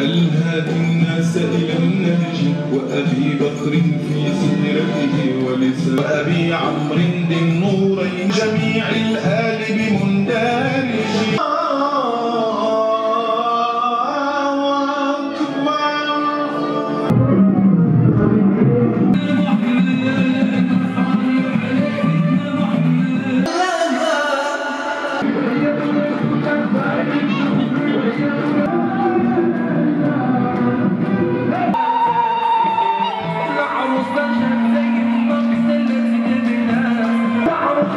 هل هادي الناس إلى النهج وأبي بكر في سيرته ولسان وأبي عمرو ذي النور.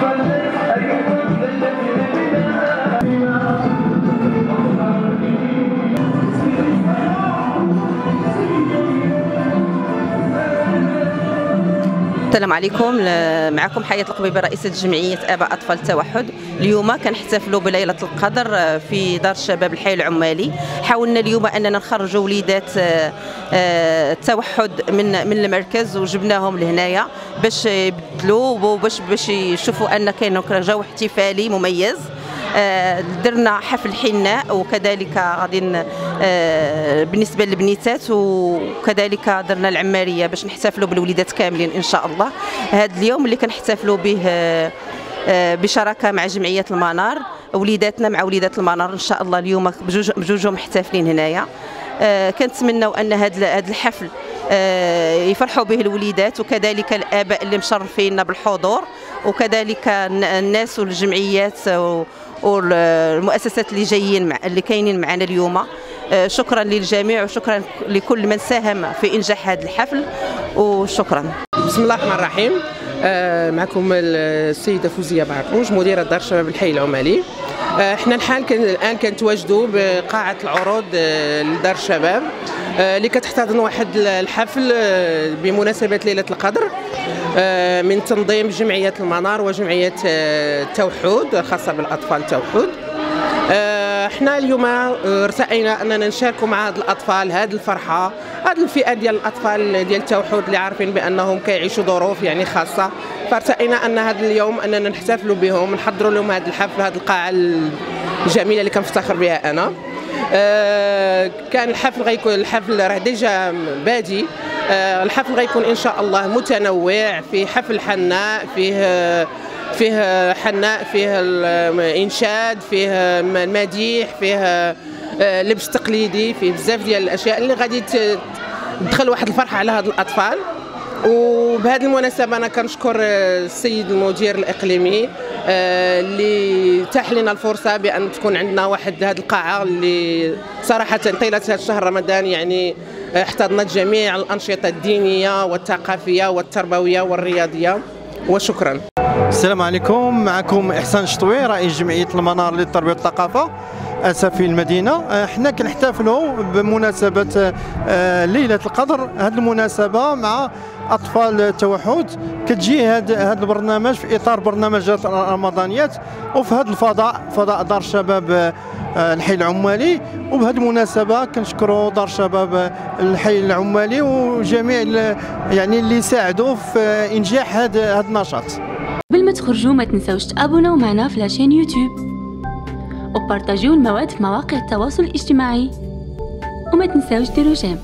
Thank you. السلام عليكم. معكم حياة القبيبة رئيسة جمعية آباء أطفال التوحد. اليوم كنحتفلوا بليلة القدر آه، في دار الشباب الحي العمالي. حاولنا اليوم أننا نخرجوا وليدات آه، آه، التوحد من من المركز وجبناهم لهنايا باش يبدلوا وباش باش يشوفوا أن كاين جو احتفالي مميز. درنا حفل حناء وكذلك غادي بالنسبة للبنيتات وكذلك درنا العمارية باش نحتفلوا بالوليدات كاملين إن شاء الله. هذا اليوم اللي كنحتفلوا به آه، آه، بشراكة مع جمعية المنار وليداتنا مع وليدات المنار إن شاء الله اليوم بجوج بجوجهم محتفلين هنايا. آه، كنتمنوا أن هذا الحفل آه، يفرحوا به الوليدات وكذلك الآباء اللي مشرفين بالحضور وكذلك الن- الناس والجمعيات والمؤسسات اللي جايين اللي كاينين معنا اليوم. آه، شكرا للجميع وشكرا لكل من ساهم في إنجاح هذا الحفل وشكرا. بسم الله الرحمن الرحيم. آه، معكم السيدة فوزية بعرقوش مديرة دار الشباب الحي العمالي. آه، إحنا الحال كان الآن كنتواجدوا بقاعة العروض آه، لدار الشباب آه، اللي كتحتضن واحد الحفل آه، بمناسبة ليلة القدر آه، من تنظيم جمعية المنار وجمعية آه، التوحد خاصة بالأطفال التوحد آه، إحنا اليوم آه، ارتأينا أننا نشاركوا مع هاد الأطفال هاد الفرحة هاد الفئة ديال الأطفال ديال التوحد اللي عارفين بأنهم كيعيشوا ظروف يعني خاصة. فارتأينا أن هذا اليوم أننا نحتفلوا بهم نحضروا لهم هذا الحفل هذه القاعة الجميلة اللي كنفتخر بها أنا. آه، كان الحفل غيكون الحفل راه déjà بادي. آه، الحفل غيكون إن شاء الله متنوع في حفل حناء فيه آه، فيه حناء فيه الانشاد فيه المديح فيه آه، لبس تقليدي فيه بزاف ديال الأشياء اللي غادي تدخل واحد الفرحة على هاد الأطفال. وبهذه المناسبة أنا كنشكر آه، السيد المدير الإقليمي آه، اللي تاح لنا الفرصة بأن تكون عندنا واحد هذه القاعة اللي صراحة طيلة هذا الشهر رمضان يعني احتضنت جميع الأنشطة الدينية والثقافية والتربوية والرياضية. وشكرا. السلام عليكم. معكم إحسان شطوي رئيس جمعية المنار للتربية والثقافة أسفي المدينة. آه، حنا كنحتفلوا بمناسبة آه، ليلة القدر. هذه المناسبة مع أطفال التوحد كتجي هذا هذا البرنامج في إطار برنامجات رمضانيات. وفي هذا الفضاء فضاء دار الشباب آه، الحي العمالي. وبهذه المناسبة كنشكروا دار الشباب آه، الحي العمالي وجميع يعني اللي ساعدوا في إنجاح هذا النشاط. قبل ما تخرجوا ما تنساوش تابوناو معنا في لاشين يوتيوب وبارطاجيو المواد في مواقع التواصل الاجتماعي. وما تنساوش ديروا جيم.